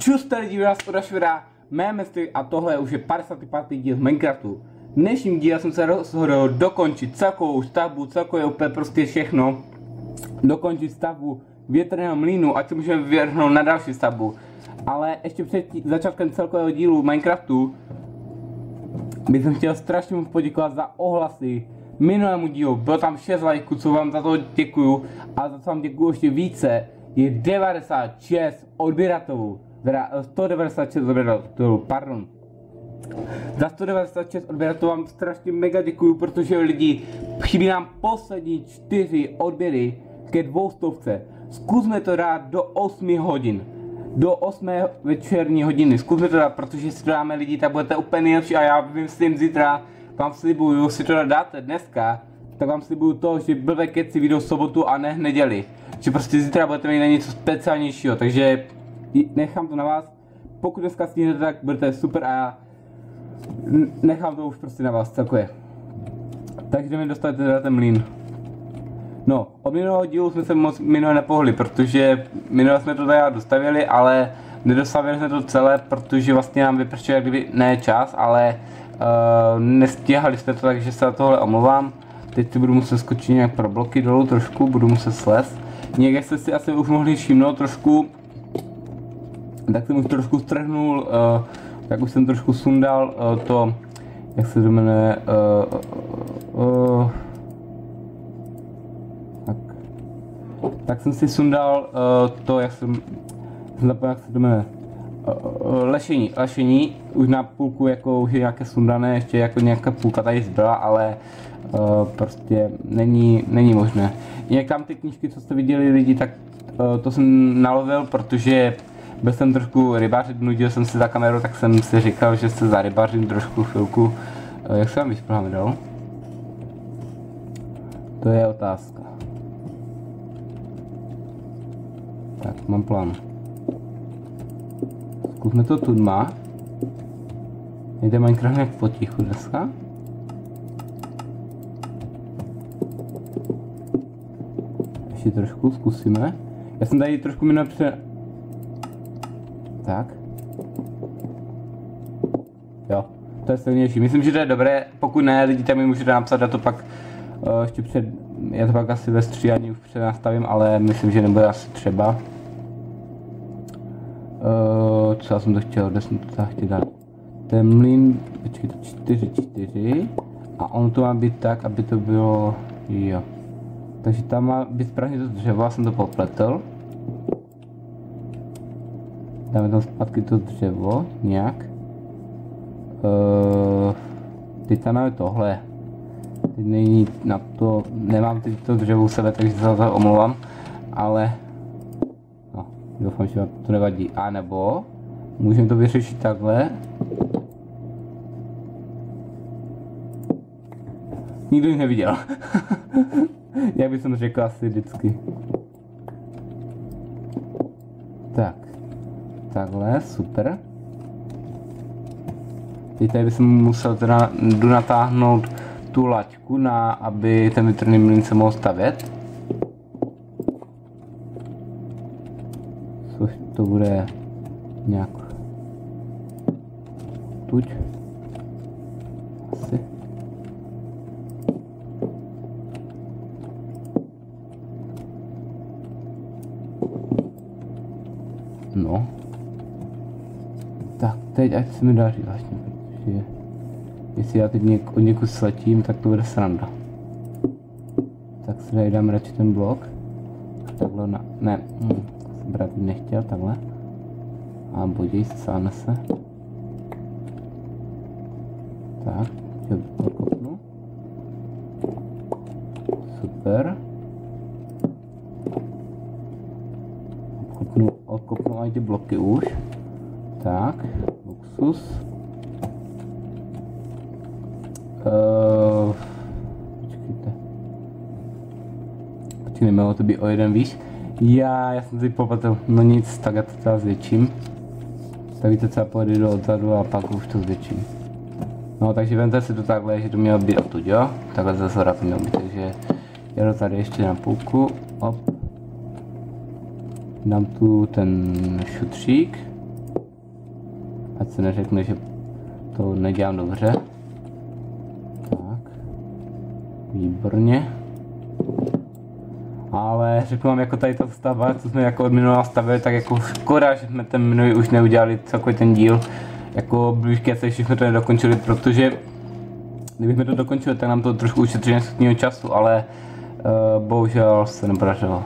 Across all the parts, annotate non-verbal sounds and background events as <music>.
Čus tady lidi, vás Odašvira, mé mestry a tohle už je 55. díl z Minecraftu. Dnešním dílem jsem se rozhodl dokončit celkovou stavbu, celkově úplně prostě všechno. Dokončit stavbu větrného mlínu, ať se můžeme vyvrhnout na další stavbu. Ale ještě před začátkem celkového dílu Minecraftu bych chtěl strašně moc poděkovat za ohlasy minulému dílu. Bylo tam 6 lajků, co vám za to děkuju. A za co vám děkuju ještě více, je 96 odběratelů. Teda eh, 196 odběratelů, pardon. Za 196 odběratelů vám strašně mega děkuju, protože lidi, chybí nám poslední 4 odběry ke dvoustovce. Zkusme to dát do 8 hodin. Do 8 večerní hodiny. Zkusme to dát, protože si to dáme lidi, tak budete úplně nejlepší a já myslím zítra, vám slibuju, si to dáte dneska, tak vám slibuju to, že blbé keci vyjdou sobotu a ne neděli. Že prostě zítra budete mít na něco speciálnějšího, takže nechám to na vás. Pokud dneska stihnete, tak budete super a já nechám to už prostě na vás celkově. Takže jdeme dostat teda ten mlín. No, od minulého dílu jsme se moc minule nepohli, protože minule jsme to tady dostavili, ale nedostavili jsme to celé, protože vlastně nám vypršel jak kdyby ne čas, ale uh, nestíhali jsme to, takže se za tohle omlouvám. Teď si budu muset skočit nějak pro bloky dolů trošku, budu muset slez. Někde jste si asi už mohli všimnout trošku, tak jsem už trošku strhnul, uh, tak už jsem trošku sundal uh, to, jak se to jmenuje, uh, uh, uh, tak. tak jsem si sundal uh, to, jak jsem, jsem zapomněl, jak se to jmenuje, lešení, lešení, už na půlku jako už je nějaké sundané, ještě jako nějaká půlka tady zbyla, ale uh, prostě není, není možné. Jinak tam ty knížky, co jste viděli lidi, tak uh, to jsem nalovil, protože byl jsem trošku rybařit, nudil jsem si za kameru, tak jsem si říkal, že se zarybařím trošku chvilku. Uh, jak se vám vyspráváme dál? To je otázka. Tak, mám plán. Zkusme to tudma. Jde Minecraft nějak potichu dneska. Ještě trošku zkusíme. Já jsem tady trošku minul pře... Tak. Jo, to je silnější. Myslím, že to je dobré. Pokud ne, lidi tam mi můžete napsat, já to pak uh, ještě před... Já to pak asi ve stříhání už přenastavím, ale myslím, že nebude asi třeba. Uh, co já jsem to chtěl, kde jsem to chtěl dát? Ten mlín, počkejte, 4, 4. A on to má být tak, aby to bylo, jo. Takže tam má být správně to dřevo, já jsem to popletl. Dáme tam zpátky to dřevo, nějak. Uh, teď tam máme tohle. Teď není na to, nemám teď to dřevo u sebe, takže se za to omlouvám. Ale, no, doufám, že vám to nevadí. A nebo, můžeme to vyřešit takhle. Nikdo jich neviděl. <laughs> Jak bych řekl asi vždycky. Tak. Takhle, super. Teď tady bych musel teda jdu natáhnout tu laťku, na, aby ten větrný mlýn se mohl stavět. Což to bude nějak tuď. Asi. No. Tak, teď ať se mi daří vlastně, protože jestli já teď něk, od někud sletím, tak to bude sranda. Tak si tady dám radši ten blok. Takhle na, ne, hm, bych nechtěl, takhle. A bodí se, sáhne se. Tak, že to kopnu. Super. Odkopnu, odkopnu i ty bloky už. Tak, luxus. Uh, počkejte. Mělo to být o jeden výš. Já, já jsem si popletl, no nic, tak já to teda zvětším. Tak víte já pojedu do odzadu a pak už to zvětším. No, takže vemte si to takhle, že to mělo být odtud, jo? Takhle zase to mělo být, takže já to tady ještě na půlku, op. Dám tu ten šutřík. Se neřekne, že to nedělám dobře. Tak. Výborně. Ale řeknu vám, jako tady ta stavba, co jsme jako od minulého stavili, tak jako škoda, že jsme ten minulý už neudělali celkový ten díl. Jako blížké se jsme to nedokončili, protože kdybychom to dokončili, tak nám to trošku ušetří něco času, ale uh, bohužel se nepodařilo.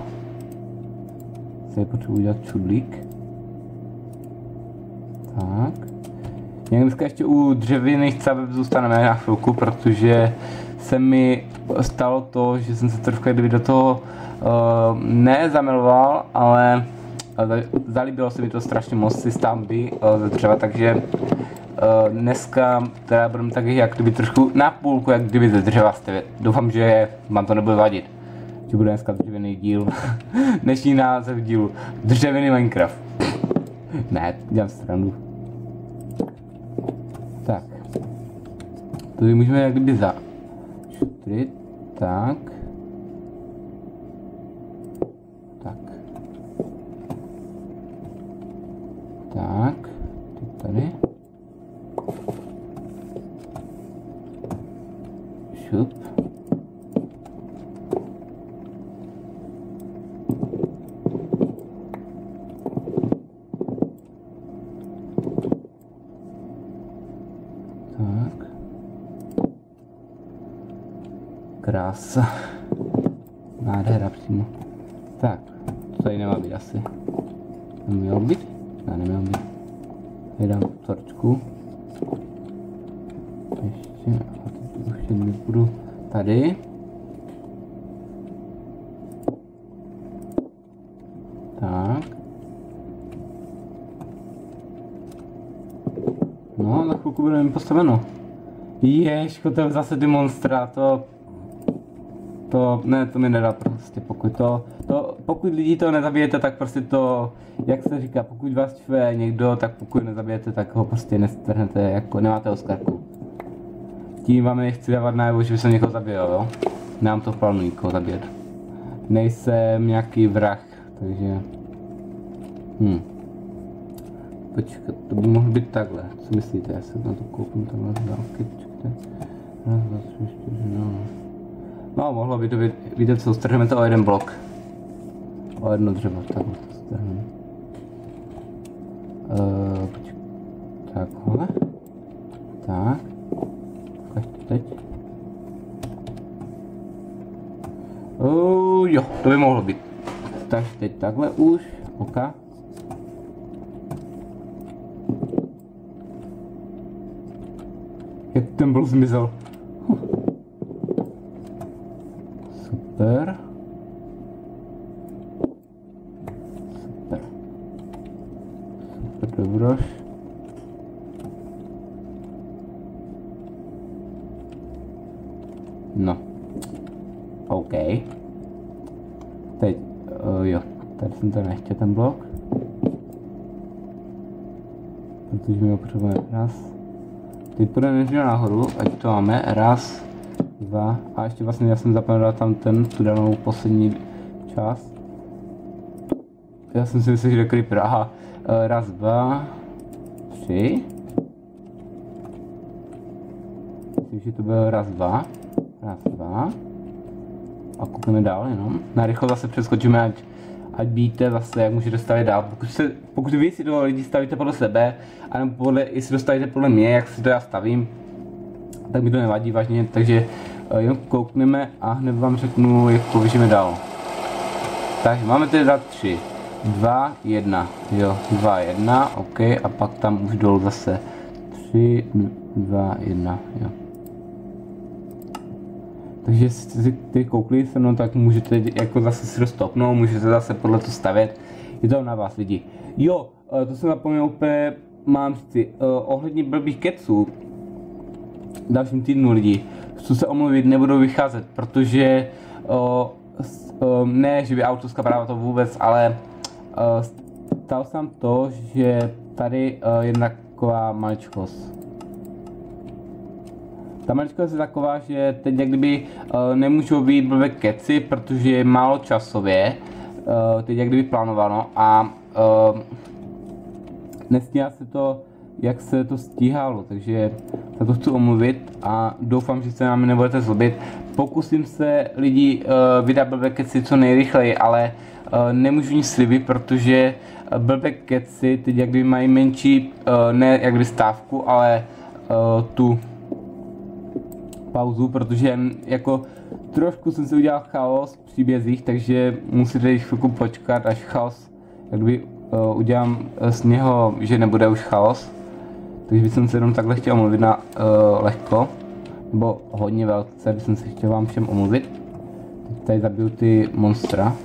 Tady potřebuji udělat čudlík. Tak. Nějak dneska ještě u dřevěných staveb zůstaneme na chvilku, protože se mi stalo to, že jsem se trošku kdyby do toho uh, nezamiloval, ale uh, zalíbilo se mi to strašně moc ty stavby uh, ze dřeva, takže uh, dneska teda budeme taky jak kdyby trošku na půlku, jak kdyby ze dřeva stavět. Doufám, že vám to nebude vadit. Že bude dneska dřevěný díl. <laughs> Dnešní název dílu. Dřevěný Minecraft. ne, dělám stranu. Tak. To můžeme jak kdyby za šutrit. Tak. Tak. Tak. Teď tady. Šup. Tak. Krása. Nádhera přímo. Tak, to tady nemá být asi. Nemělo být? Ne, nemělo být. Tady dám torčku. Ještě, a teď už jen budu tady. Tak. No, na chvilku bude mi postaveno. Ježko, to je zase to... To, ne, to mi nedá prostě, pokud to, to, pokud lidi to nezabijete, tak prostě to, jak se říká, pokud vás čve někdo, tak pokud nezabijete, tak ho prostě nestrhnete, jako nemáte oskarku. Tím vám nechci dávat najevo, že by jsem někoho zabil, jo? Nemám to v plánu nikoho zabít. Nejsem nějaký vrah, takže... Hm. Počkat, to by mohlo být takhle. Co myslíte? Já se na to kouknu takhle z dálky, počkejte. Raz, dva, tři, čtyři, no. No, mohlo by to být, víte co, strhneme to o jeden blok. O jedno dřevo, takhle to strhneme. Uh. Takhle. Tak. Ukažte teď. Uh, jo, to by mohlo být. Takže teď takhle už, oka. Jak ten byl zmizel. Super. Super. Super dobroš. No. OK. Teď, uh, jo, tady jsem to nechtěl ten blok. Protože mi potřebujeme raz. Teď půjdeme nejdřív nahoru, ať to máme. Raz, dva. A ještě vlastně já jsem zapomněl tam ten, tu danou poslední část. Já jsem si myslel, že jde creeper. Aha. Uh, raz, dva, tři. Myslím, že to bylo raz, dva. Raz, dva. A koukneme dál jenom. Na rychlo zase přeskočíme, ať, ať víte zase, jak můžete stavit dál. Pokud, se, pokud vy si to lidi stavíte podle sebe, a podle, jestli to stavíte podle mě, jak si to já stavím, tak mi to nevadí vážně, takže uh, jenom koukneme a hned vám řeknu, jak pověříme dál. Takže máme tedy dát 3, 2, 1, jo, 2, 1, ok, a pak tam už dolů zase 3, 2, 1, jo. Takže si ty koukli se mnou, tak můžete jako zase si dostopnout, můžete zase podle to stavět. Je to na vás lidi. Jo, to jsem zapomněl úplně, mám říci, ohledně blbých keců, dalším týdnu lidi, chci se omluvit, nebudou vycházet, protože ne, že by autorská práva to vůbec, ale stalo se nám to, že tady je taková maličkost ta maličkost je taková, že teď jak kdyby uh, nemůžou být blbě keci, protože je málo časově, uh, teď jak kdyby plánováno a uh, nestíhá se to jak se to stíhalo, takže za to chci omluvit a doufám, že se na mě nebudete zlobit. Pokusím se lidi uh, vydat blbé keci co nejrychleji, ale uh, nemůžu nic slibit, protože blbé keci teď jak kdyby mají menší, uh, ne jak kdyby stávku, ale uh, tu pauzu, protože jako trošku jsem si udělal chaos v příbězích, takže musíte chvilku počkat, až chaos, jak kdyby uh, udělám z něho, že nebude už chaos. Takže bych se jenom takhle chtěl omluvit na uh, lehko, nebo hodně velce, bych se chtěl vám všem omluvit. Teď tady zabiju ty monstra.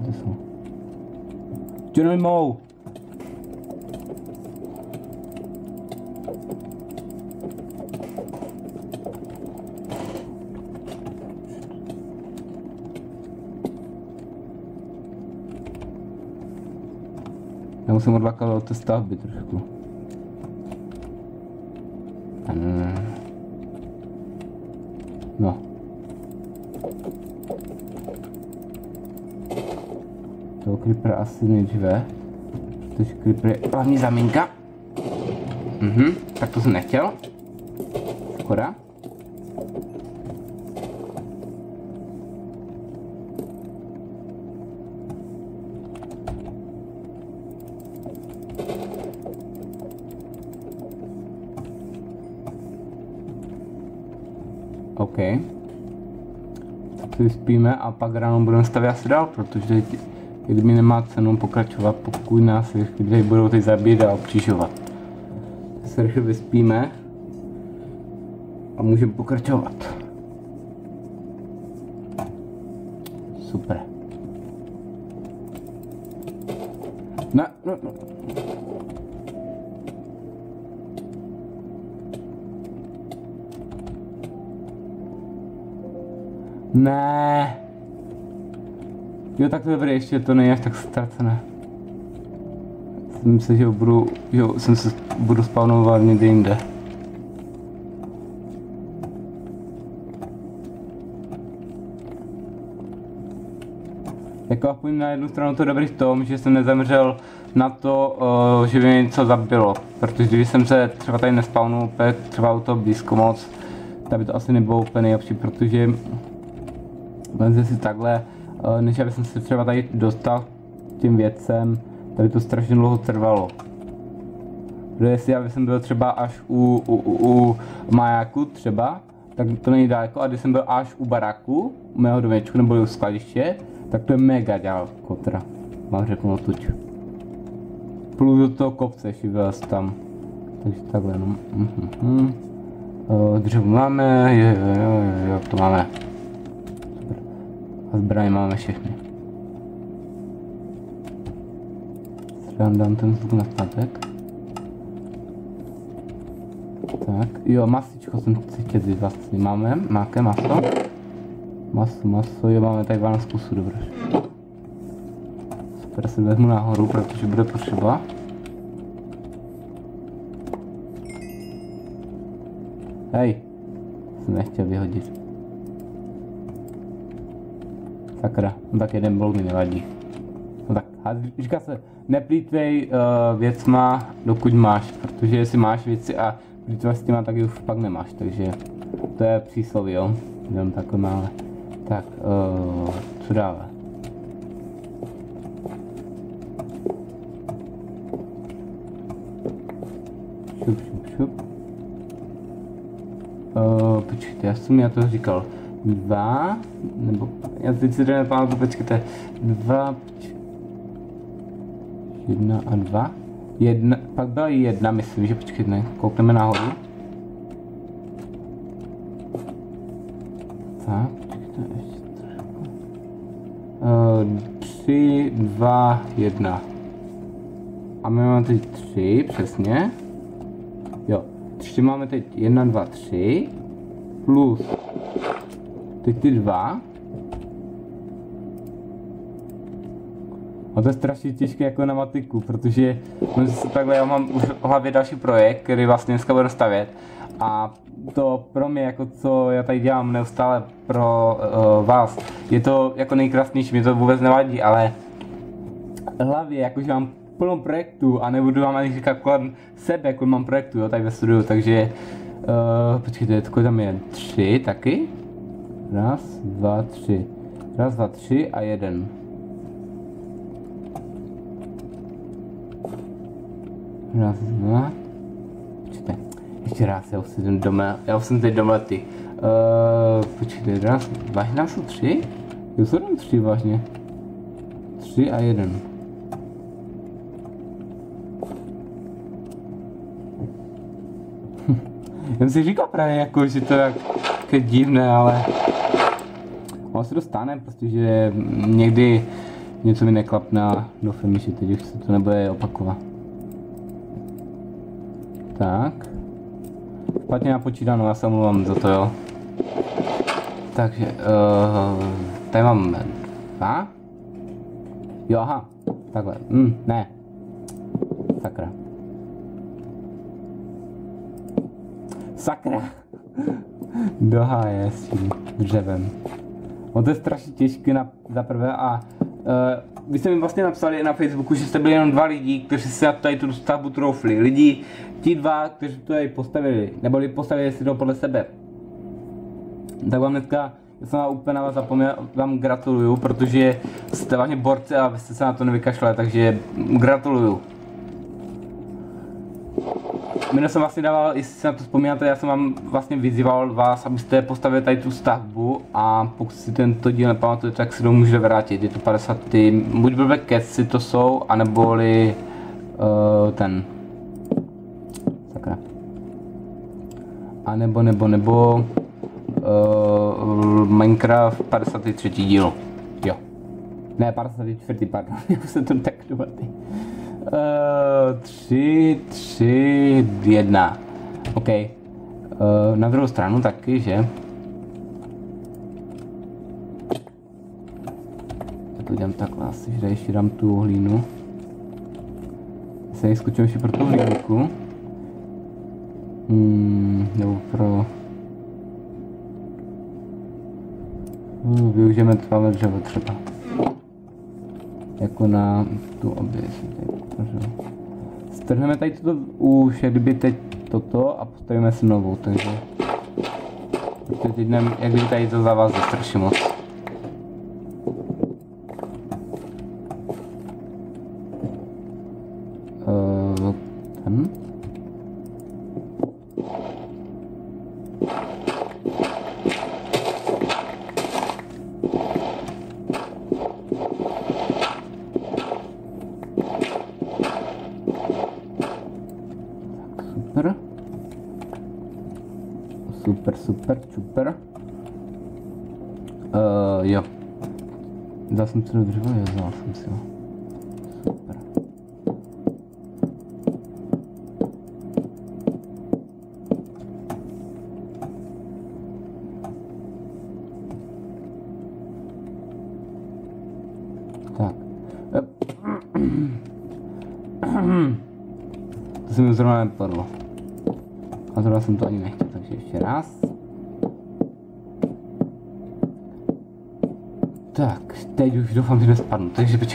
Kde jsou? Johnny Mou! Já musím odlakat od té stavby trošku. No. Toho creepera asi nejdříve. Protože creeper je hlavní zamínka. Mhm, tak to jsem nechtěl. Škoda. OK. Tak si vyspíme a pak ráno budeme stavět asi dál, protože kdyby nemá cenu pokračovat, pokud nás lidi budou teď zabít a obtížovat. Se rychle vyspíme a můžeme pokračovat. Super. Ne, ne, ne. Ne. Jo, tak to dobré, ještě to není až tak ztracené. Se, že budu, jo, jsem se budu spawnovat někde jinde. Jako aspoň na jednu stranu to dobrý v tom, že jsem nezemřel na to, uh, že by mě něco zabilo. Protože když jsem se třeba tady nespawnul třeba u toho blízko moc, tak by to asi nebylo úplně nejlepší, protože Vemte si takhle, eh, než aby jsem se třeba tady dostal tím věcem, tady to strašně dlouho trvalo. Protože jestli aby jsem byl třeba až u, u, u, u majáku třeba, tak to není daleko, a když jsem byl až u baraku, u mého domečku nebo u skladiště, tak to je mega daleko teda, mám řeknu tuď. Plus do toho kopce ještě vylez tam. Takže takhle no. Mm-hmm. Uh, dřevo máme, jo, jo, jo, jo, to máme. A zbraně máme všechny. Třeba dám ten zvuk na zpátek. Tak, jo, masičko jsem si říct vlastně. Máme, máke maso. Maso, maso, jo, máme tady 12 kusů, dobře. Super, se vezmu nahoru, protože bude potřeba. Hej, jsem nechtěl vyhodit. Sakra, no tak jeden blok mi nevadí. No tak, a říká se, neplýtvej uh, věcma, dokud máš, protože jestli máš věci a plýtváš s těma, tak už pak nemáš, takže to je přísloví, jo. Jenom takhle máme. Tak, uh, co dále? Šup, šup, šup. Uh, počkejte, já jsem já to říkal dva, nebo já teď si jdeme pamatuju, počkejte, dva, jedna a dva, jedna, pak byla jedna, myslím, že počkejte, koukneme nahoru. Tak, počkejte, ještě trošku. Uh, tři, dva, jedna. A my máme teď tři, přesně. Jo, tři máme teď jedna, dva, tři. Plus Teď ty dva. A to je strašně těžké jako na matiku, protože takhle, já mám už v hlavě další projekt, který vlastně dneska budu stavět. A to pro mě, jako co já tady dělám neustále pro uh, vás, je to jako nejkrásnější, mi to vůbec nevadí, ale hlavě, jakože mám plno projektů a nebudu vám ani říkat kolem sebe, kolik mám projektů, jo, tady ve studiu, takže uh, počkejte, kolik tam je? Tři taky? Raz, dva, tři. Raz, dva, tři a jeden. Raz, dva. Počkejte, ještě raz, já už jsem doma, já už jsem teď domletý. Uh, počkejte, raz, vážně nám jsou tři? Jo, jsou tam tři vážně. Tři a jeden. Já jsem si říkal právě jako, že to je jako divné, ale ono se dostane, prostě, že někdy něco mi neklapne a doufám, že teď už se to nebude opakovat. Tak. Špatně napočítáno, já se omlouvám za to, jo. Takže, uh, tady máme dva. Jo, aha, takhle, hm, ne. Sakra. Sakra. <laughs> Do háje s tím dřevem. No to je strašně těžké na, za prvé a uh, vy jste mi vlastně napsali na Facebooku, že jste byli jenom dva lidi, kteří si tady tu stavbu troufli. Lidi, ti dva, kteří to tady postavili, nebo postavili si to podle sebe. Tak vám dneska, já jsem vám úplně na vás zapomněl, vám gratuluju, protože jste vlastně borci a vy jste se na to nevykašlali, takže gratuluju. Minule jsem vlastně dával, jestli si na to vzpomínáte, já jsem vám vlastně vyzýval vás, abyste postavili tady tu stavbu a pokud si tento díl nepamatujete, tak se to můžete vrátit. Je to 50 ty, buď blbé keci to jsou, aneboli uh, ten. Sakra. A nebo, nebo, nebo uh, Minecraft 53. díl. Jo. Ne, 54. pardon, <laughs> já se to tak dobatý. Uh, tři, tři, jedna. OK. Uh, na druhou stranu taky, že? Já to udělám takhle asi, že ještě dám tu hlínu. Se nejskočím ještě pro tu hlínku. Hmm, nebo pro... Uh, využijeme tvavé dřevo třeba. Jako na tu oběť. Strhneme tady toto už, jak kdyby teď toto a postavíme si novou, takže... Teď nevím, jak kdyby tady to zavází strašně moc. Uh, ten? Super. Super, super, super. Uh, jo. Dal jsem si do dřeva? Jo, dal jsem si ho. Super.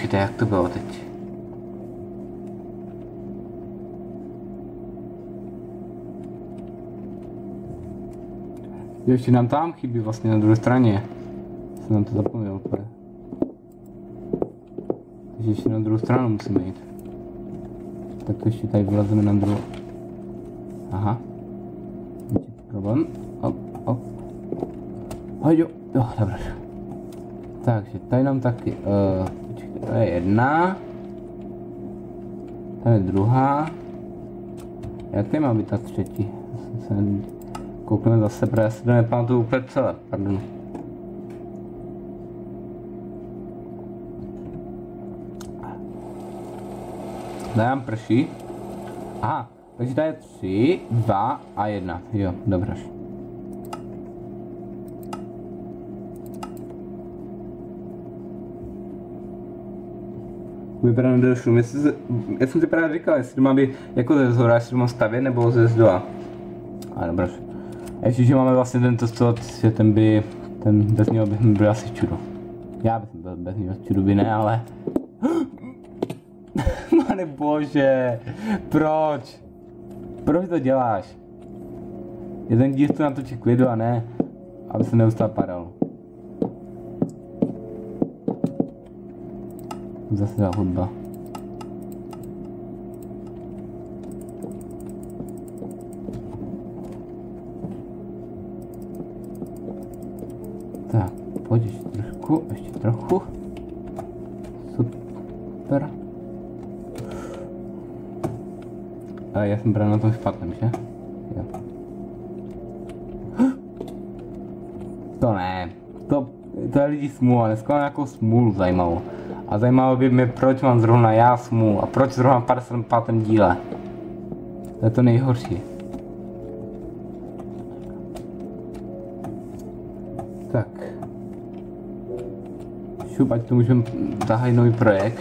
Počkejte, jak to bylo teď. Ještě nám tam chybí vlastně na druhé straně. Jsem nám to zapomněl úplně. Takže ještě na druhou stranu musíme jít. Tak to ještě tady vylezeme na druhou. Aha. Určitý problém. Op, op. A jo, jo, dobré. Takže tady nám taky, uh, to je jedna. To je druhá. Jaké má být ta třetí? Koukneme zase, protože já si to nepamatuju úplně celé, pardon. Dám prší. Aha, takže tady je 3, 2 a 1. Jo, dobře. Vypadá nedošlo. Já jsem si právě říkal, jestli to má být jako ze zhora, jestli to mám stavět, nebo ze zdola. A dobře. A ještě, že máme vlastně tento stůl, že ten by, ten bez něho by byl asi čudo. Já bych byl bez něho čudo by ne, ale... <gasps> Pane bože, proč? Proč to děláš? Jeden díl to natočí klidu a ne, aby se neustále padal. Zase ta hudba. Tak, pojď ještě trošku, ještě trochu. Super. A já jsem právě na tom špatném, že? Jo. <gasps> To ne. To, to je lidi smůla, dneska mám nějakou smůlu zajímavou. A zajímalo by mě, proč mám zrovna já smůlu a proč zrovna v 55. díle. To je to nejhorší. Tak. Šup, ať to můžeme zahájit nový projekt.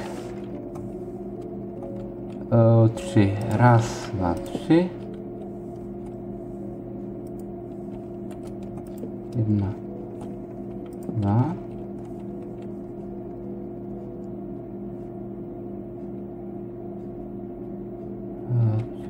Uh, tři. Raz, dva, tři. Jedna. Dva. Uh, tři.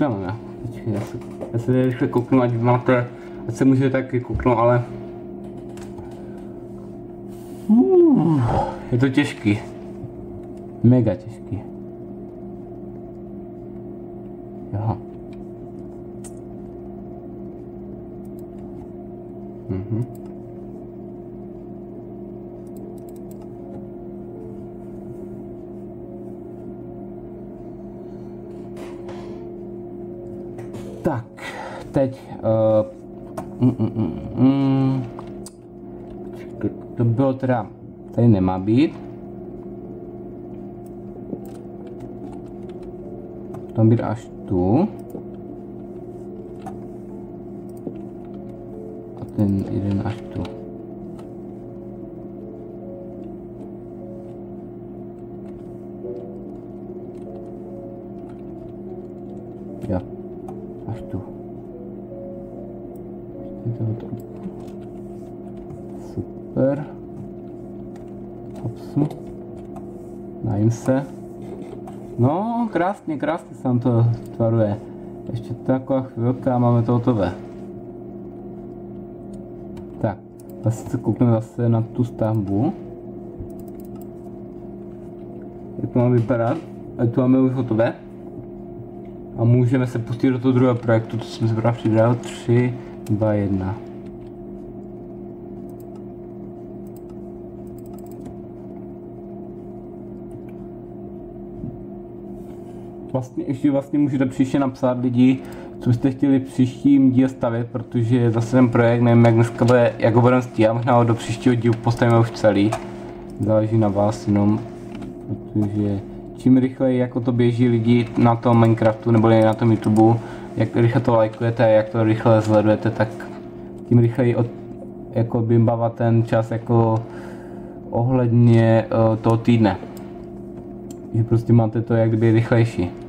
Máme? Počkej, já se, já se rychle kouknu, ať máte, ať se můžete taky kouknout, ale... Uh, je to těžký. Mega těžký. Tady nemá být. Najím se. No, krásně, krásně se nám to tvaruje. Ještě taková chvilka a máme to hotové. Tak, zase se koukneme zase na tu stavbu. Jak to má vypadat? A tu máme už hotové. A můžeme se pustit do toho druhého projektu, to jsme přidali. 3, 2, 1. Vlastně ještě vlastně můžete příště napsat lidi, co byste chtěli příštím díl stavět, protože zase ten projekt, nevím jak dneska bude, jak ho budeme stíhat, možná do příštího dílu postavíme už celý. Záleží na vás jenom, protože čím rychleji jako to běží lidi na tom Minecraftu nebo na tom YouTube, jak rychle to lajkujete, jak to rychle sledujete, tak tím rychleji od, jako bimbava ten čas jako ohledně uh, toho týdne. Že prostě máte to jak kdyby rychlejší.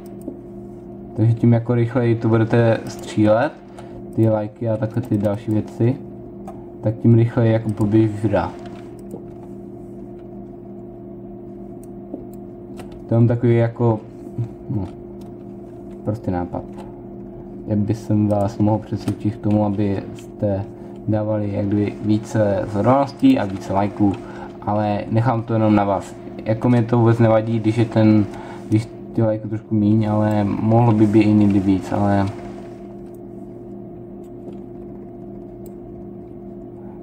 Takže tím jako rychleji to budete střílet, ty lajky a takhle ty další věci, tak tím rychleji jako poběží videa. To je takový jako, no, prostě nápad. Jak by jsem vás mohl přesvědčit k tomu, abyste dávali jak více zhodností a více lajků, ale nechám to jenom na vás. Jako mě to vůbec nevadí, když je ten, když ty lajky trošku míň, ale mohlo by být i někdy víc, ale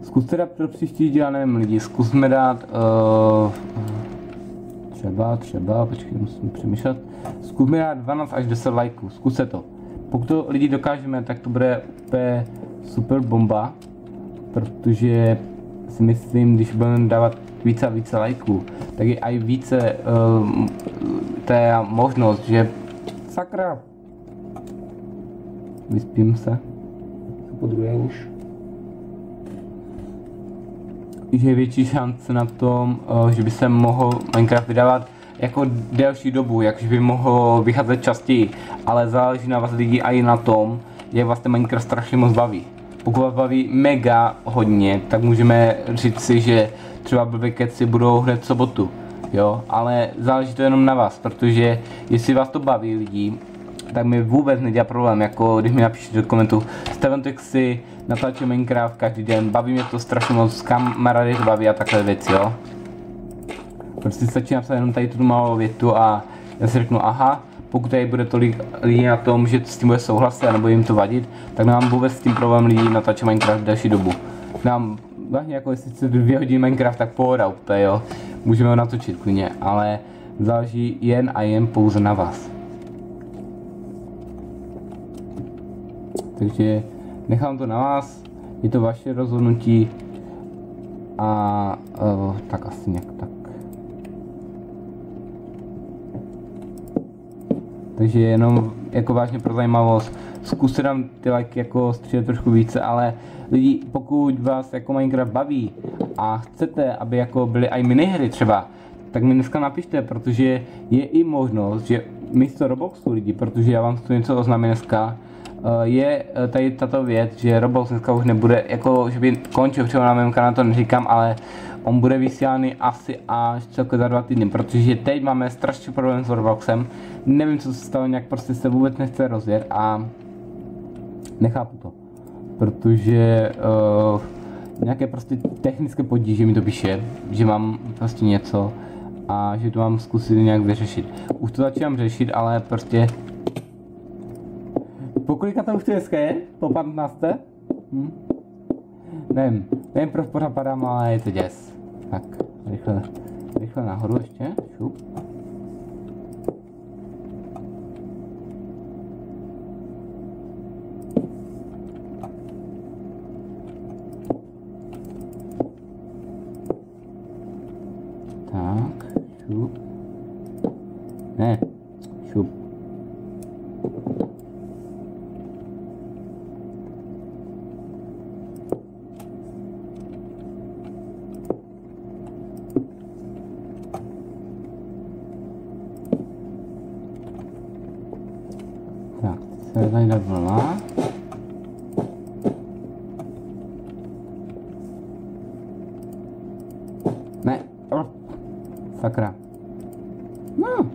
Zkuste dát pro příští díl, nevím lidi, zkusme dát uh, třeba, třeba, počkej, musím přemýšlet, zkusme dát 12 až 10 lajků, zkuste to. Pokud to lidi dokážeme, tak to bude úplně super bomba, protože si myslím, když budeme dávat více a více lajků, tak je i více uh, té možnost, že sakra, vyspím se, po druhé už, že je větší šance na tom, uh, že by se mohl Minecraft vydávat jako delší dobu, jakž by mohl vycházet častěji, ale záleží na vás lidi a i na tom, jak vás ten Minecraft strašně moc baví. Pokud vás baví mega hodně, tak můžeme říct si, že třeba blbě keci budou hned sobotu, jo, ale záleží to jenom na vás, protože jestli vás to baví lidi, tak mi vůbec nedělá problém, jako když mi napíšete do komentu, Steven si natáčím Minecraft každý den, baví mě to strašně moc, kamarády to baví a takové věci, jo. Prostě stačí napsat jenom tady tu malou větu a já si řeknu, aha, pokud tady bude tolik lidí na tom, že s tím bude souhlasit nebo jim to vadit, tak nám vůbec s tím problém lidí natáčet Minecraft v další dobu. Nám vlastně jako jestli chce dvě hodiny Minecraft, tak pohoda úplně, jo. Můžeme ho natočit klidně, ale záleží jen a jen pouze na vás. Takže nechám to na vás, je to vaše rozhodnutí a uh, tak asi nějak tak. Takže jenom jako vážně pro zajímavost, zkuste nám ty lajky jako střílet trošku více, ale lidi, pokud vás jako Minecraft baví a chcete, aby jako byly i minihry třeba, tak mi dneska napište, protože je i možnost, že místo Robloxu lidi, protože já vám chci něco oznámit dneska, eh, je eh, tady tato věc, že Roblox dneska už nebude, jako že by končil třeba na mém kanálu, to neříkám, ale on bude vysílaný asi až celkově za dva týdny, protože teď máme strašně problém s Robloxem, nevím co se stalo, nějak prostě se vůbec nechce rozjet a nechápu to, protože uh, nějaké prostě technické potíže mi to píše, že mám prostě něco a že to mám zkusit nějak vyřešit. Už to začínám řešit, ale prostě... Po kolika to už dneska je? Po 15? Hm? Nevím, nevím proč pořád padám, ale je to děs. Tak, rychle, rychle nahoru ještě, šup. Tak, šup. Ne, šup. Tak, se zajde vlna. Ne, oh. sakra. No,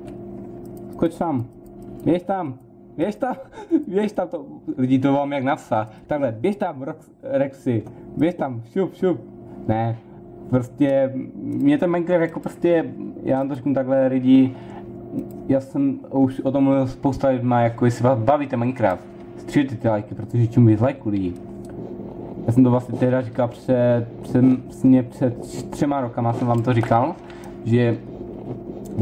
skoč tam, běž tam, běž tam, <laughs> běž tam, to, lidi to vám jak napsat. Takhle, běž tam, Rexy, běž tam, šup, šup. Ne, prostě, mě ten Minecraft jako prostě, já vám to řeknu takhle lidi, já jsem už o tom mluvil spousta lidma, jako jestli vás baví ten Minecraft, střílejte ty lajky, protože čím víc lajků lidí. Já jsem to vlastně teda říkal před, před, před, před třema rokama jsem vám to říkal, že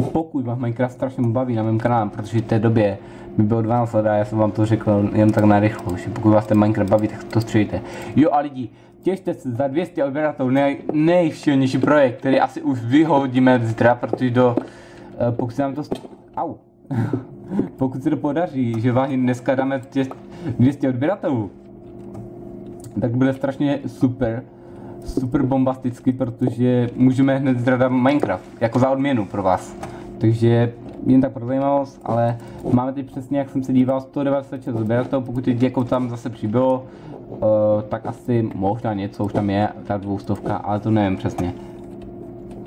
pokud vás Minecraft strašně baví na mém kanále, protože v té době mi bylo 12 let a já jsem vám to řekl jen tak na rychlo, že pokud vás ten Minecraft baví, tak to střílejte. Jo a lidi, těšte se za 200 odběratelů, nej, nejšilnější projekt, který asi už vyhodíme zítra, protože do, uh, pokud se nám to, au, <laughs> pokud se to podaří, že vám dneska dáme těch 200 odběratelů, tak bude strašně super, super bombastický, protože můžeme hned zdradat Minecraft, jako za odměnu pro vás. Takže jen tak pro zajímavost, ale máme teď přesně, jak jsem se díval, 196 odběratelů, pokud teď jako tam zase přibylo, uh, tak asi možná něco už tam je, ta dvoustovka, ale to nevím přesně.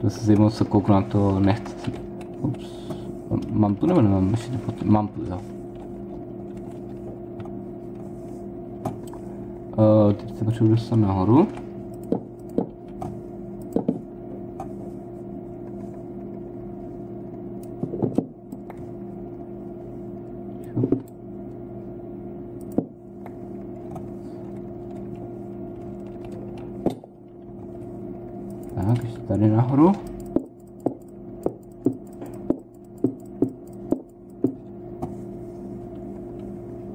To se si moc kouknu na to, nechci. Ups. Mám tu nebo nemám? Ještě to mám tu, jo. Uh, teď se potřebuji dostat nahoru. Šup. Tak, ještě tady nahoru.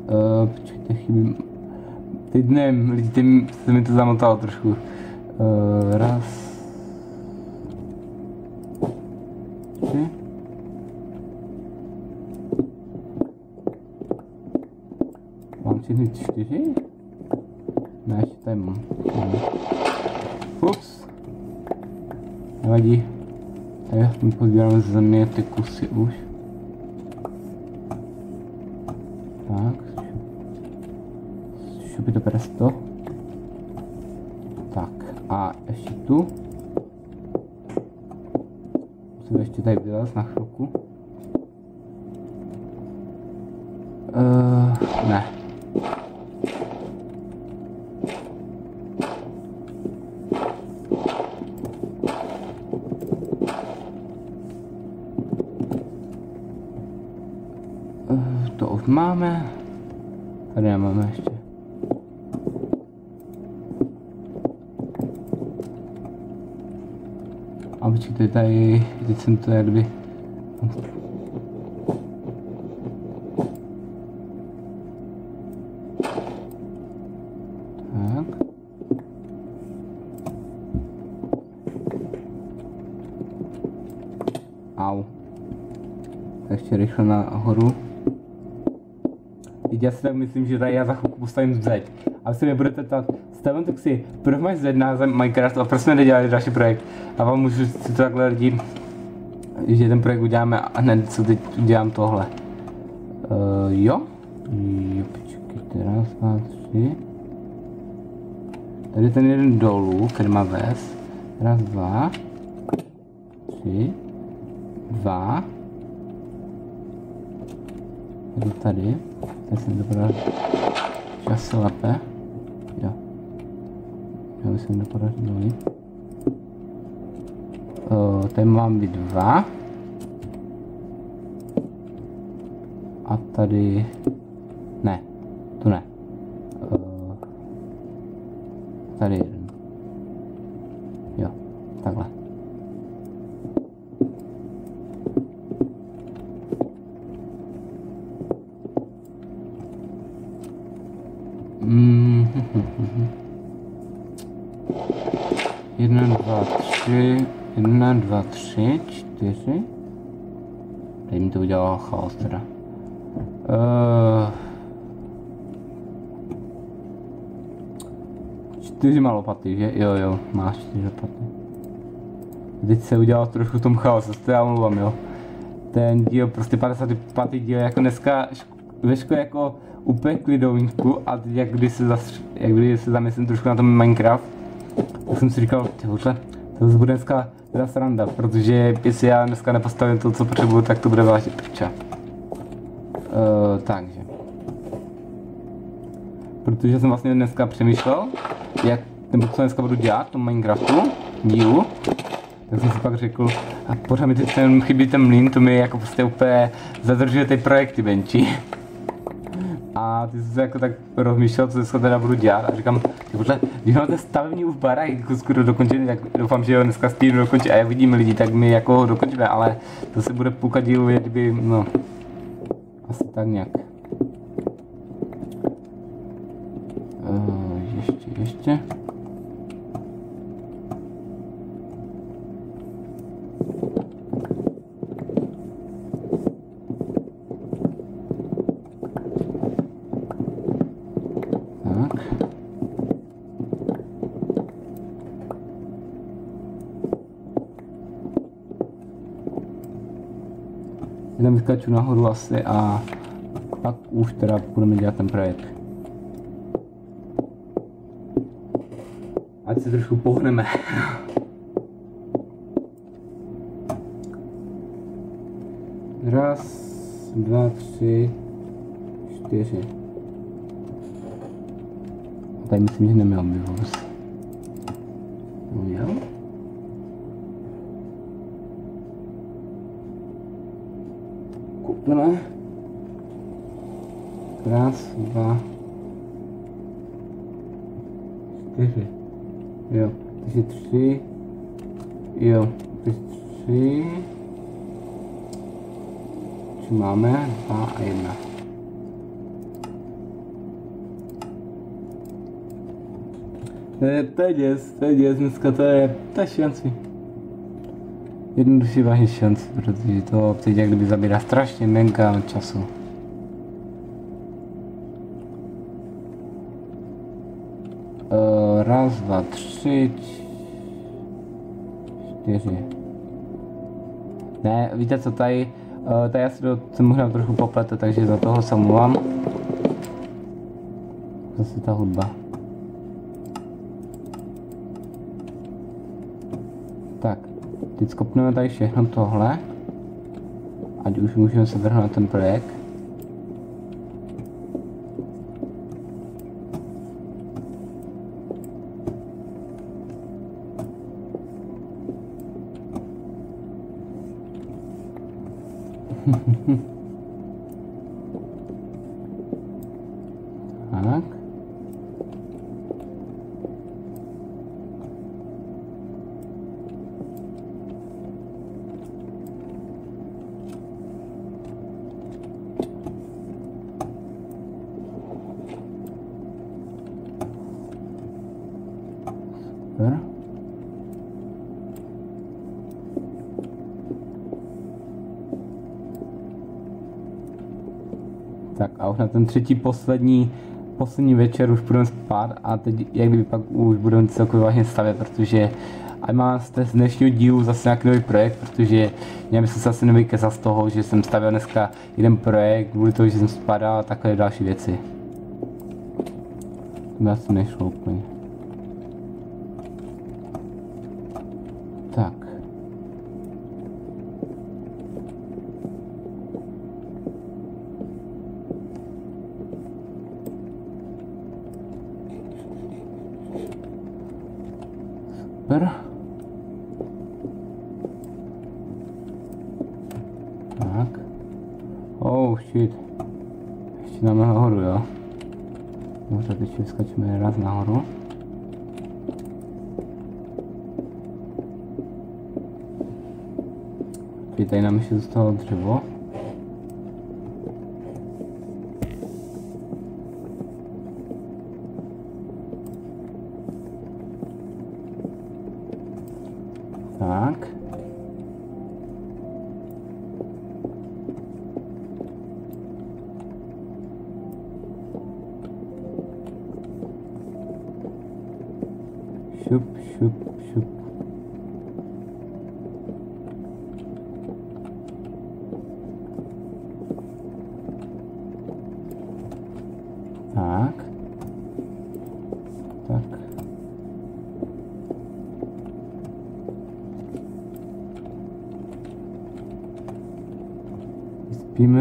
Uh, počkejte, chybí... Teď nevím, lidi, teď se mi to zamotalo trošku. Uh, raz. Tři. Mám všechny čtyři? Ne, ještě tady mám. Ups. Nevadí. Tady my pozbíráme ze země ty kusy už. Tak. Šupito presto. Tak a ještě tu. Musím ještě tady vylézt na chvilku. Uh, ne. Uh, to už máme. Tady nemáme ještě. Počkejte, tady, teď jsem to jak kdyby... Tak. Au. Ještě rychle nahoru. Teď já si tak myslím, že tady já za chvilku postavím zeď. A vy se mě budete ptát, Steven Tuxi, proč máš zeď na zem Minecraft a proč jsme nedělali další projekt? A vám můžu si to takhle lidi, že ten projekt uděláme a hned co teď udělám tohle. Uh, jo? Jo, počkejte, raz, dva, tři. Tady ten jeden dolů, který má ves. Raz, dva, tři, dva. Tady tady. Tady jsem dobrá. Čas. Jo. Bych se mi. Uh, tady mám být dva. A tady... Ne, tu ne. 1, 2, 3, 1, 2, 3, 4. Teď mi to udělal chaos teda. Uh, čtyři má lopaty, že? Jo, jo, máš čtyři lopaty. Teď se udělal trošku v tom chaosu, to já mluvám, jo. Ten díl, prostě 55. díl, jako dneska Vešku jako úplně klidovinku a teď jak když se, zas, jak když se zamyslím trošku na tom Minecraft, tak jsem si říkal, tyhle, to bude dneska teda sranda, protože jestli já dneska nepostavím to, co potřebuju, tak to bude vážně piča. Uh, takže. Protože jsem vlastně dneska přemýšlel, jak, nebo co dneska budu dělat v Minecraftu, dílu, tak jsem si pak řekl, a pořád mi teď ten chybí ten mlín, to mi jako prostě úplně zadržuje ty projekty benči. A ty jsi se jako tak rozmýšlel, co dneska teda budu dělat a říkám, ty podle, když máte stavební už barák jako skoro dokončený, tak doufám, že ho dneska stýdnu dokončí a jak vidíme lidi, tak my jako ho dokončíme, ale to se bude půlka dílu, kdyby, no, asi tak nějak. Uh, ještě, ještě. Jdem vyskaču nahoru asi a pak už teda budeme dělat ten projekt. Ať se trošku pohneme. <laughs> Raz, dva, tři, čtyři. A tady myslím, že neměl by vůz. Měl? Koukneme. Raz, dva, čtyři. Jo, takže tři. Jo, takže tři. Tři máme, dva a jedna. To je, to je děs, to je děs, dneska to je, to je šanci. Jednodušší vážně šanci, protože to teď jak kdyby zabírá strašně mega času. Uh, raz, dva, tři, čtyři. Ne, víte co, tady, uh, tady asi do, jsem možná trošku poplete, takže za toho se mluvám. Zase ta hudba. Tak, teď skopneme tady všechno tohle. Ať už můžeme se vrhnout na ten projekt. tak. Super. Tak a už na ten třetí poslední, poslední večer už budeme spát a teď jak kdyby pak už budeme celkově vlastně stavět, protože a mám z dnešního dílu zase nějaký nový projekt, protože já bych se asi nevykesal z toho, že jsem stavěl dneska jeden projekt, kvůli toho, že jsem spadal a takové další věci. To by asi nešlo úplně. Tak. Super. Tak. Oh shit. Ještě dáme nahoru, jo? Dobře, teď vyskočíme raz nahoru. Teď tady nám ještě zůstalo dřevo. Tak. Šup, šup, šup. Tak. Tak.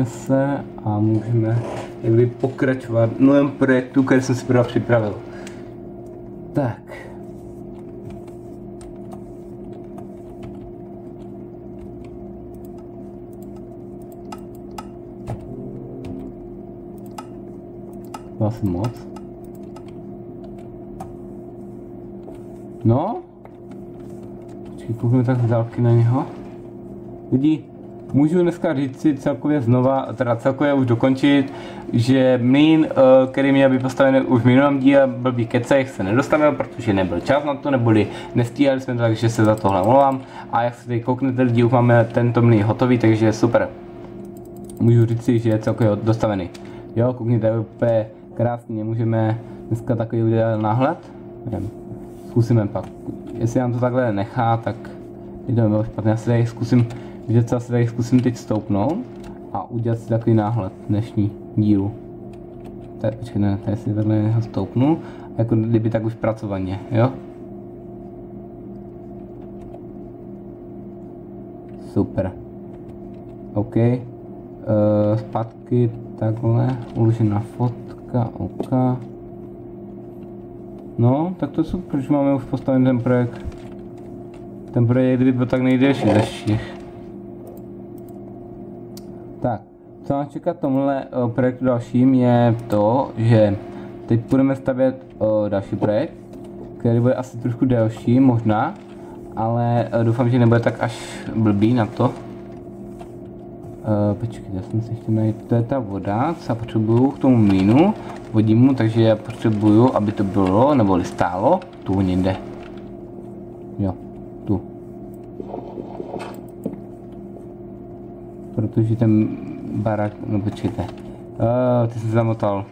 Se a můžeme jakby pokračovat v novém projektu, který jsem si právě připravil. Tak. Asi moc. No? Počkej, koukneme tak z dálky na něho. Lidi, můžu dneska říct si celkově znova, teda celkově už dokončit, že mlín, eh, který měl být postavený už v minulém díle blbý kecech, se nedostavil, protože nebyl čas na to, neboli nestíhali jsme to, takže se za tohle omlouvám. A jak se tady kouknete lidi, už máme tento mlín hotový, takže super. Můžu říct si, že je celkově dostavený. Jo, koukněte, je úplně krásně, můžeme dneska takový udělat náhled. Zkusíme pak. Jestli nám to takhle nechá, tak jdeme bylo špatně. Já si tady zkusím, vidět co, já si tady zkusím teď stoupnout a udělat si takový náhled dnešní dílu. Tady, počkej, ne, tady si takhle ho stoupnu, jako kdyby tak už pracovaně, jo? Super. OK. Uh, zpátky takhle, uložená fotka, OK. No, tak to super, že máme už postavený ten projekt. Ten projekt kdyby byl tak nejdelší ze všech. Tak, co nás čeká tomhle uh, projektu dalším je to, že teď budeme stavět uh, další projekt, který bude asi trošku delší, možná, ale uh, doufám, že nebude tak až blbý na to. Uh, počkej, já jsem si ještě najít, to je ta voda, co já potřebuju k tomu mlínu, vodímu, takže já potřebuju, aby to bylo, nebo stálo, tu někde. Jo, tu. Protože ten barák, no počkejte. Uh, ty jsem se zamotal.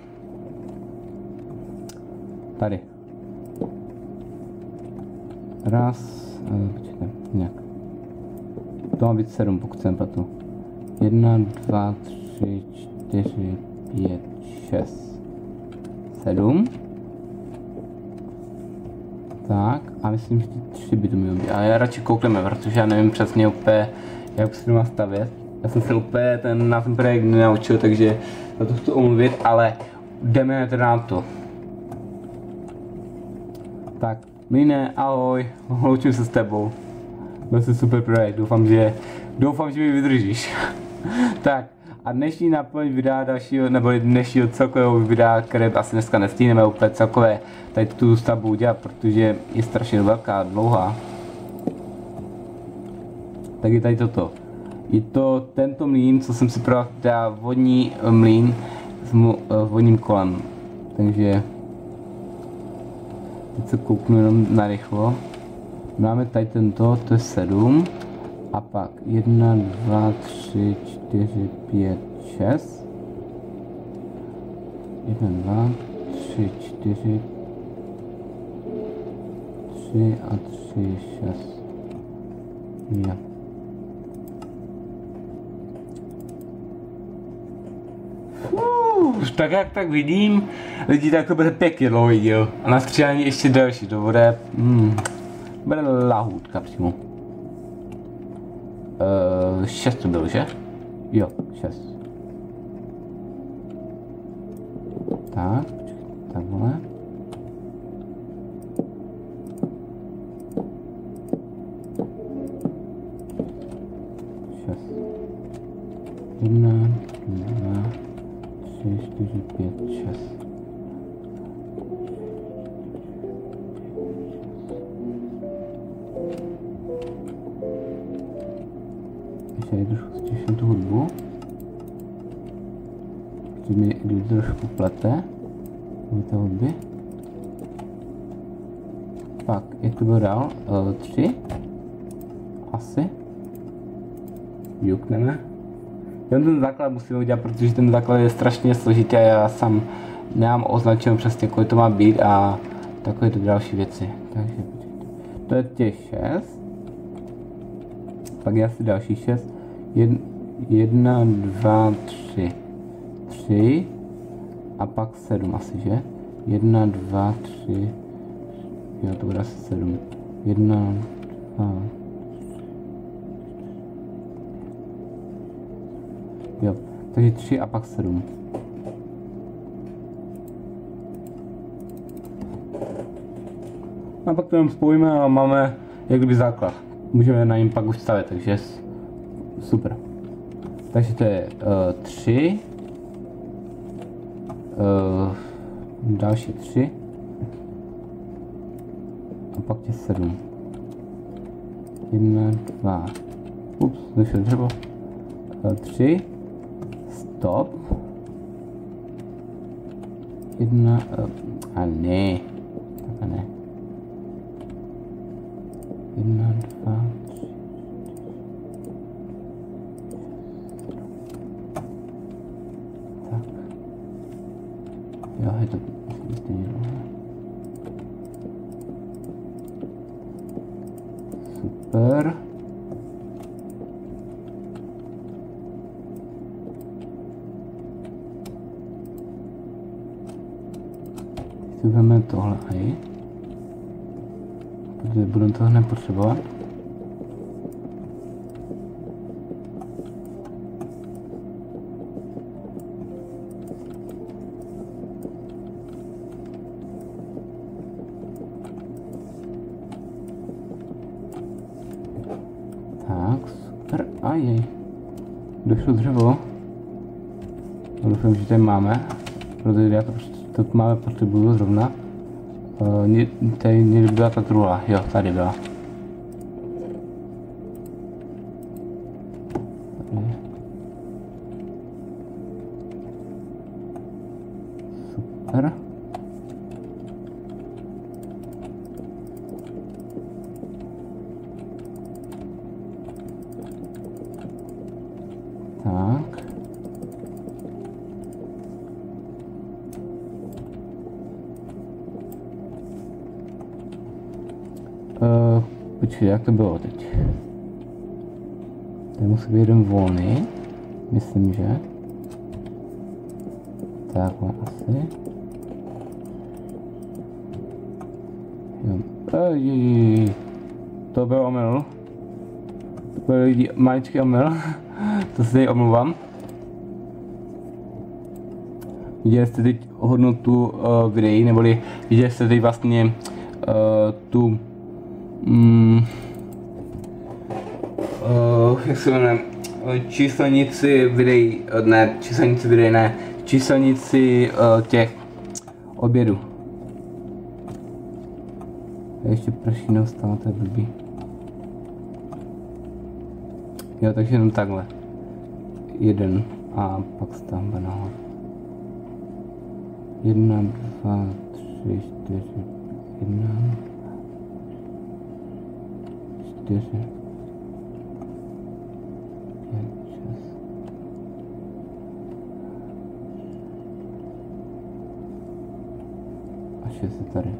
Tady. Raz, uh, počkejte, nějak. to má být 7, pokud jsem patu. 1, 2, 3, 4, 5, 6, 7. Tak, a myslím, že ty tři by to mělo být. A já radši koukneme, protože já nevím přesně úplně, jak se to má stavět. Já jsem se úplně ten, na ten projekt nenaučil, takže za to chci omluvit, ale jdeme teda na to. Tak, Mine, ahoj, loučím se s tebou. Byl jsi super projekt, doufám, že, doufám, že mi vydržíš. <laughs> tak, a dnešní náplň videa dalšího, nebo dnešního celkového videa, které asi dneska nestíneme úplně celkové, tady tu stavbu udělat, protože je strašně velká, dlouhá. Tak je tady toto. Je to tento mlín, co jsem si pro teda vodní mlín s mu, uh, vodním kolem. Takže teď se kouknu jenom na rychlo. Máme tady tento, to je 7. A pak 1, 2, 3, 4, 5, 6. 1, 2, 3, 4, 3 a 3, 6. Jo. Tak jak tak vidím, lidi tak to bude pěkně dlouhý díl. A na střílení ještě další, to bude, hmm, bude lahůdka přímo. Uh, šest to byl, že? Jo, šest. Tak, takhle. Šest. Jedna, plete. Té hudby. Pak, jak to bylo dál? Uh, tři? Asi. Jukneme. Jen ten základ musíme udělat, protože ten základ je strašně složitý a já sám nemám označeno přesně, kolik to má být a takové to další věci. Takže. To je těch 6. Pak je asi další 6. 1, 2, 3. 3. A pak 7 asi, že? 1, 2, 3. Jo, to bude asi 7. 1, 2, Jo, takže 3 a pak 7. A pak to jenom spojíme a máme jak kdyby základ. Můžeme na něm pak už stavět, takže super. Takže to je uh, 3. Uh, další 3. A pak je 7. 1, 2. Ups, vyšel dřevo. 3. Stop. Jedna, uh, a ne. Takhle ne. Jedna, dva, tři. Tak. Jo, je to stejně dlouhé. Super. si vezmeme tohle i, protože budeme to hned potřebovat. Tak, super, a jej. Došlo dřevo. Doufám, že tady máme, protože já to prostě to máme potřebuju zrovna. Uh, tady někdy byla ta druhá, jo, tady byla. Super. Tak. Uh, počkej, jak to bylo teď? Tady musí být jeden volný. Myslím, že. Takhle asi. Ej, to byl omyl. To byl maličký omyl. <laughs> to se tady omluvám. Viděli jste teď hodnotu uh, Grey, neboli viděli jste teď vlastně uh, tu mm, jak se jmenuje, číselnici videí, ne, číselnici videí ne, číselnici uh, těch obědů. Ještě prší neustalo, to je blbý. Jo, takže jenom takhle. Jeden a pak tam nahoru. Jedna, dva, tři, čtyři, jedna, čtyři, pět, šest. A šest je tady.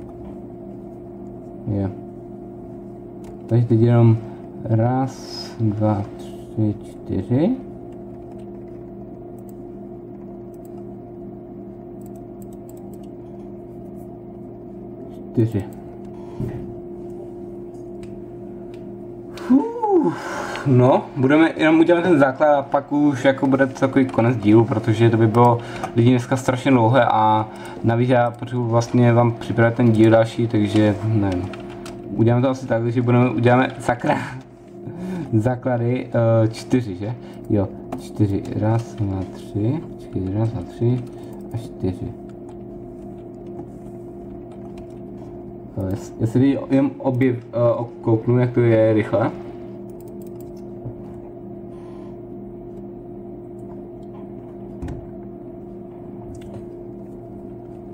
Jo. Takže teď jenom raz, dva, tři, čtyři. čtyři. No, budeme jenom udělat ten základ a pak už jako bude takový konec dílu, protože to by bylo lidi dneska strašně dlouhé a navíc já potřebuji vlastně vám připravit ten díl další, takže nevím. Uděláme to asi tak, že budeme, uděláme sakra základy uh, čtyři, že? Jo, čtyři, raz, dva, tři, čtyři, raz, dva, tři a čtyři. Já si objev, uh, kouknu, jak to je rychle.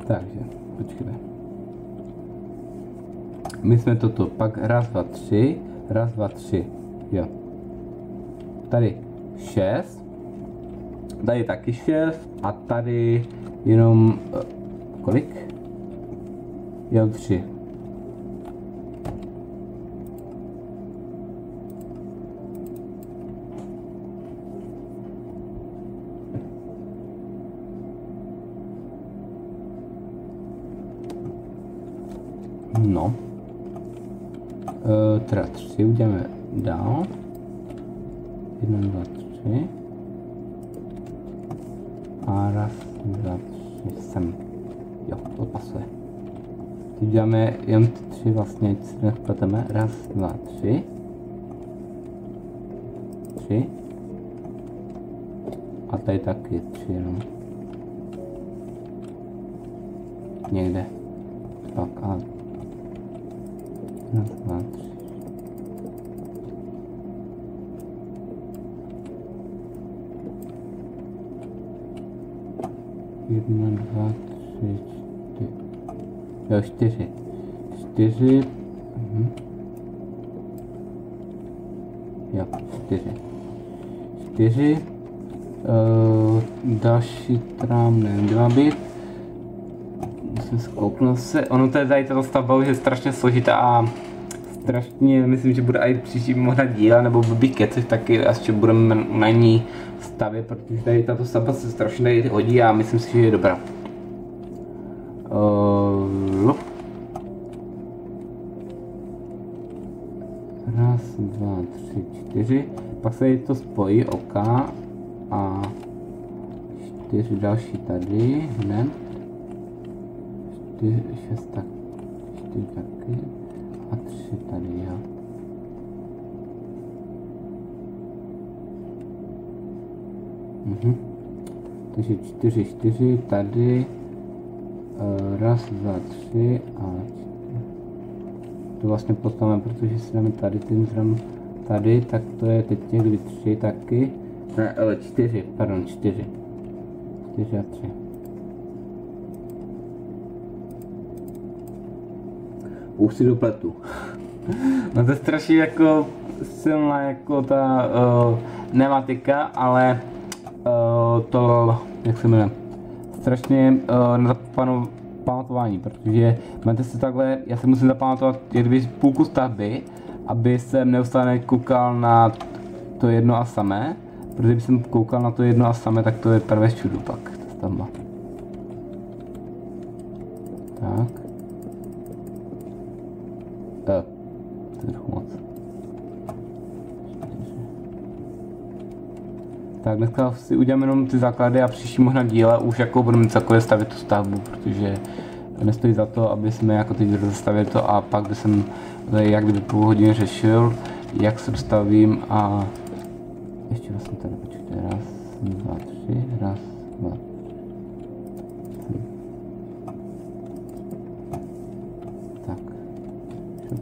Takže, počkejte. My jsme toto, pak raz, dva, tři, raz, dva, tři, jo. Tady šest, tady taky šest a tady jenom, uh, kolik? Jo, tři. Teda tři uděláme dál. Jedna, dva, tři. A raz, dva, tři, sem. Jo, to pasuje. Teď uděláme jen ty tři vlastně, ať si nespleteme. Raz, dva, tři. Tři. A tady taky tři jenom. Někde. Tak a Jedna, dva, tři. Jedna, dva, tři, čtyři. Jo, čtyři. Čtyři. Mhm. Jo, čtyři. Čtyři. Uh, další trám nevím, kde má být musím skouknout se, ono to je tady tato stavba už je strašně složitá a strašně, myslím, že bude i příští možná díla nebo blbý kecech taky, až budeme na ní stavět, protože tady tato stavba se strašně hodí a myslím si, že je dobrá. Se to spojí oka a čtyři další tady hned čtyři, šest tak, čtyři taky a tři tady, jo. Mhm. Takže čtyři, čtyři tady, uh, raz, dva, tři a čtyři. To vlastně postavíme, protože si dáme tady ten zram tady, tak to je teď někdy tři taky. Ne, ale čtyři, pardon, čtyři. Čtyři a tři. už si dopletu. <laughs> no to je strašně jako silná jako ta uh, nematika, ale uh, to, jak se jmenuje, strašně uh, na pamatování, protože máte si takhle, já se musím zapamatovat kdyby půlku stavby, aby jsem neustále koukal na to jedno a samé, protože když jsem koukal na to jedno a samé, tak to je prvé čudu pak, ta stavba. Tak. Eh, to je trochu moc. Tak dneska si uděláme jenom ty základy a příští možná díle už jako budeme celkově stavět tu stavbu, protože nestojí za to, aby jsme jako teď rozestavili to a pak, když jsem jak kdyby půl hodiny řešil, jak se dostavím a ještě vlastně tady počkejte, raz, dva, tři, raz, dva. Tři. Tak. Šup.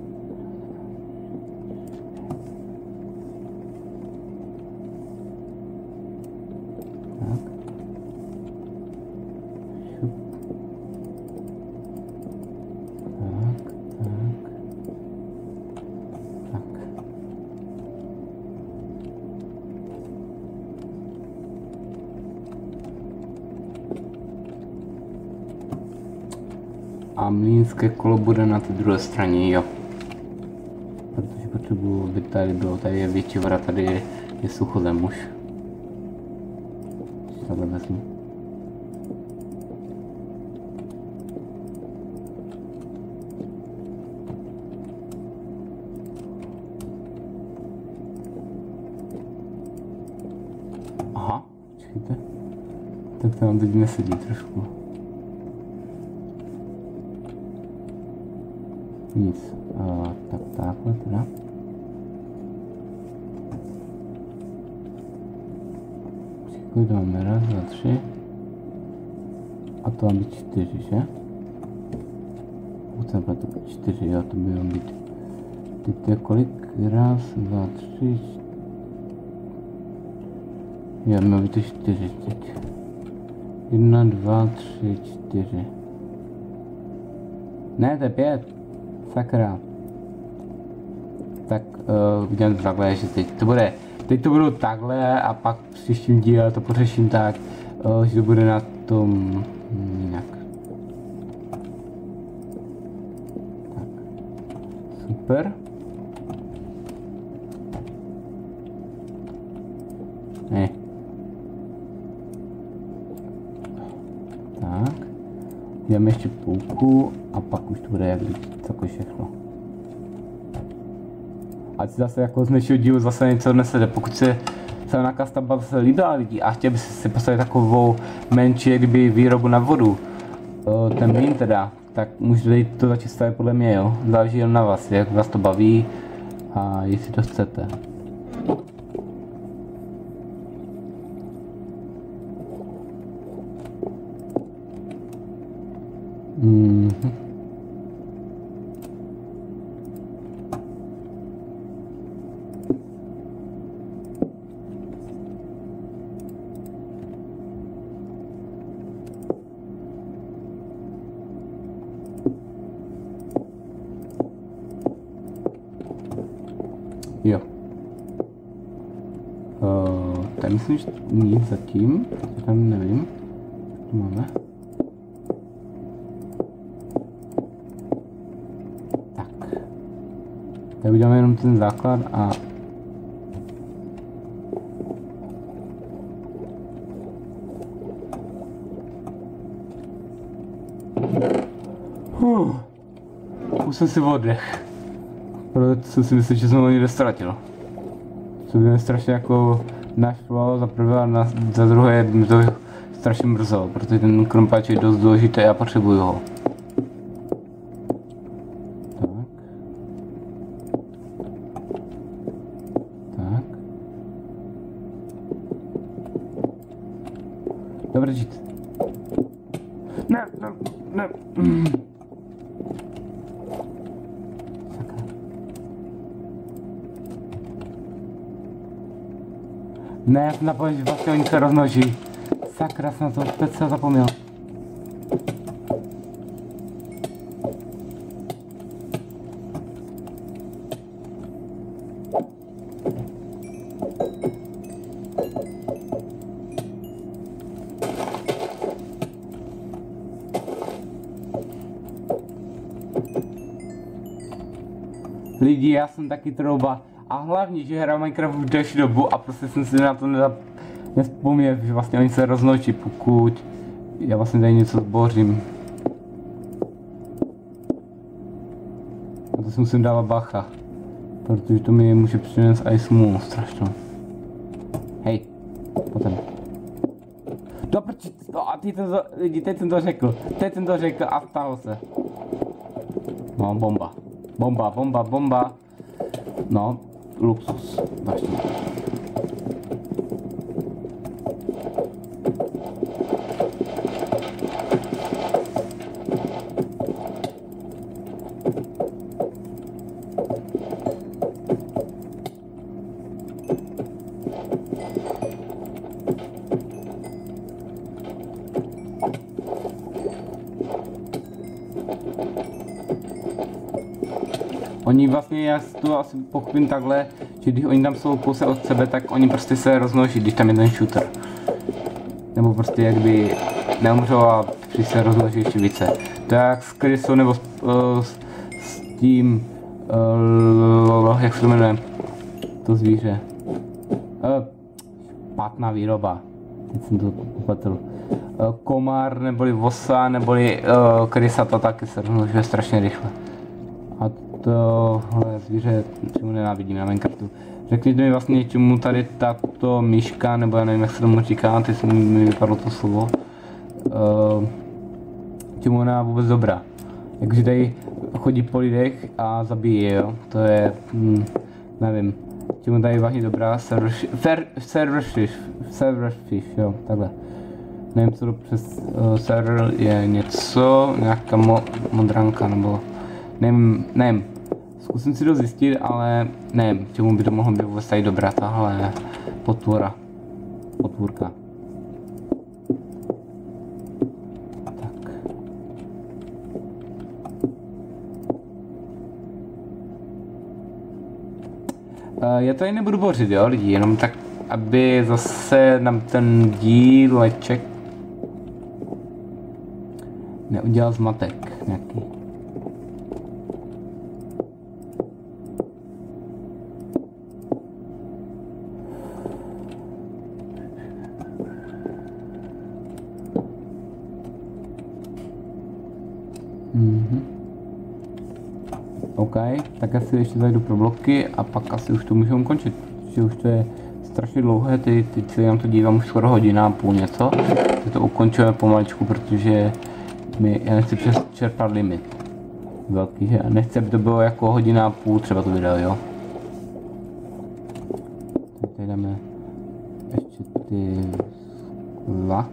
Tak. Šup. Tak, tak. Tak. A mlínské kolo bude na té druhé straně, jo. Protože potřebuju, aby tady bylo, tady je větší voda, tady je, je suchozem už. Takhle vezmu. Aha, počkejte. Tak to nám teď nesedí trošku. Nic. Uh, tak takhle teda. Počkej, dáme raz, dva, tři. A to má být čtyři, že? Pokud jsem pletu, čtyři, jo, to by mělo být. Teď to je kolik? Raz, dva, tři, Jo, mělo být to čtyři teď. Jedna, dva, tři, čtyři. Ne, to je pět. Sakra. Tak uh, udělám to takhle, že teď to bude, teď to budou takhle a pak příštím díle to pořeším tak, uh, že to bude na tom jinak. Tak. Super. Ne. Tak. Děláme ještě půlku pak už to bude jak takové všechno. Ať si zase jako z dnešního dílu zase něco nesede. Pokud se se nějaká stavba zase líbila lidí a chtěl by si postavit takovou menší kdyby výrobu na vodu, o, ten mlín teda, tak můžete to začít stavět podle mě, jo. Záleží jen na vás, jak vás to baví a jestli to chcete. Mhm. Jo. Uh, tam myslím, že nic zatím, to tam nevím. Tu máme. Tak. Tak uděláme jenom ten základ a Huh. Už jsem si oddech. Proto jsem si myslel, že jsem ho někde ztratil. Co by mě strašně jako naštvalo za prvé a na, za druhé mi to strašně mrzelo, protože ten krompáč je dost důležitý a potřebuju ho. Tak. Tak. Dobře, žít. Ne, ne, ne. Mm. Sakra. Ne, já jsem zapomněl, že vlastně oni se rozmnoží. Sakra, jsem na to teď se zapomněl. Lidi, já jsem taky trouba A hlavně, že hraju Minecraft už delší dobu a prostě jsem si na to nezap... nespomněl, že vlastně oni se roznočí, pokud já vlastně tady něco zbořím. A to si musím dávat bacha. Protože to mi může přinést i smůlu strašnou. Hej, potom. To proč, no a ty to, lidi, teď jsem to řekl, teď jsem to řekl a stalo se. No, bomba. Bomba, bomba, bomba. No, luxus, vlastně. Já to asi pochopím takhle, že když oni tam jsou kouse od sebe, tak oni prostě se rozmnoží, když tam je ten shooter. Nebo prostě jak by neumřou a při se rozmnoží ještě více. Jak s krysou nebo s, uh, s, s tím, uh, jak se to jmenuje, to zvíře. Uh, výroba, teď jsem to. Uh, komár, neboli vosa, neboli uh, krysa, to taky se rozmnožuje strašně rychle. A tohle zvíře, čemu nenávidím na Minecraftu. Řekněte mi vlastně, čemu tady tato myška, nebo já nevím, jak se tomu říká, ty se mi vypadlo to slovo, uh, čemu ona vůbec dobrá. Jakože tady chodí po lidech a zabíjí, jo, to je, hm, nevím, čemu tady vlastně dobrá, serverfish, serverfish, jo, takhle. Nevím, co to přes uh, server je něco, nějaká mo modranka nebo nevím, nevím, Zkusím si to zjistit, ale nevím, čemu by to mohlo být vůbec tady dobrá tahle potvora. Potvůrka. Tak. Uh, já tady nebudu bořit, jo, lidi, jenom tak, aby zase nám ten díleček neudělal zmatek nějaký. Tak asi ještě zajdu pro bloky a pak asi už to můžeme končit, že už to je strašně dlouhé, ty, ty se nám to dívám už skoro hodina a půl něco, že to ukončujeme pomaličku, protože my, já nechci čerpat limit velký, že nechci, aby to bylo jako hodina a půl třeba to video, jo. Tady dáme ještě ty dva.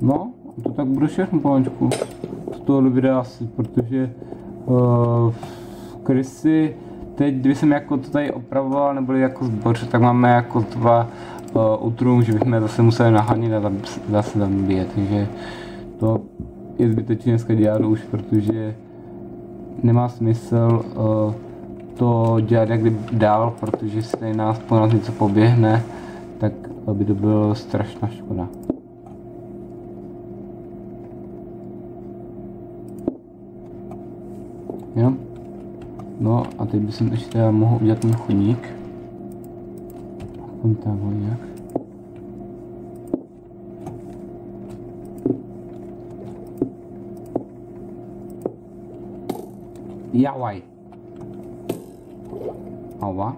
No, bude všechno pomaličku z tohohle videa asi, protože uh, krysy, teď kdyby jsem jako to tady opravoval, nebo jako zbořil, tak máme jako dva uh, utrum, že bychom zase museli nahanit a zase tam bíjet, takže to je zbytečně dneska dělat už, protože nemá smysl uh, to dělat jak dál, protože si tady nás po nás něco poběhne, tak by to bylo strašná škoda. Jo. A teď bych ještě mohl udělat ten chodník. Aspoň takhle nějak. Jawaj. Ała.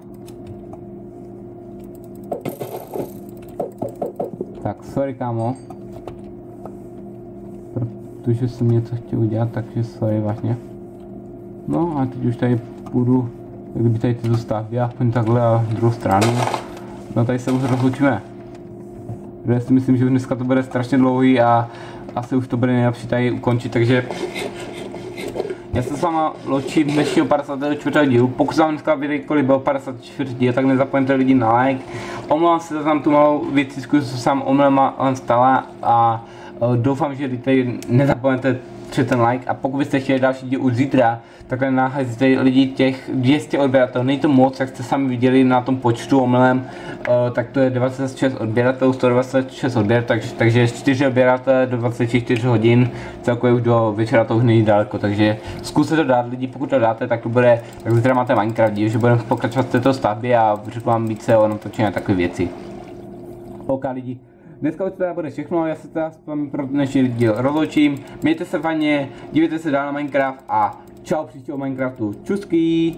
Tak, sorry kámo. Protože jsem něco chtěl udělat, takže sorry vlastně. No a teď už tady půjdu, jak kdyby tady tyto stavby, aspoň takhle a druhou stranu. No tady se už rozlučíme. Já si myslím, že dneska to bude strašně dlouhý a asi už to bude nejlepší tady ukončit, takže já se s váma loučím dnešního 54. dílu. Pokud se vám dneska video líbil 54 díl, tak nezapomeňte lidi na like. Omlouvám se za tam tu malou věci, co jsem omylem stala a uh, doufám, že tady nezapomeňte určitě ten like a pokud byste chtěli další díl už zítra, takhle naházíte lidi těch 200 odběratelů, není to moc, jak jste sami viděli na tom počtu omylem, uh, tak to je 26 odběratelů, 126 odběr, takže, takže 4 odběratele do 24 hodin, celkově už do večera to už není daleko, takže zkuste to dát lidi, pokud to dáte, tak to bude, tak zítra máte Minecraft díl, že budeme pokračovat v této stavbě a řeknu vám více o natočení a takové věci. OK lidi, Dneska už teda bude všechno, já se teda s vámi pro dnešní díl rozloučím. Mějte se fajně, dívejte se dál na Minecraft a čau příštího Minecraftu. Čusky!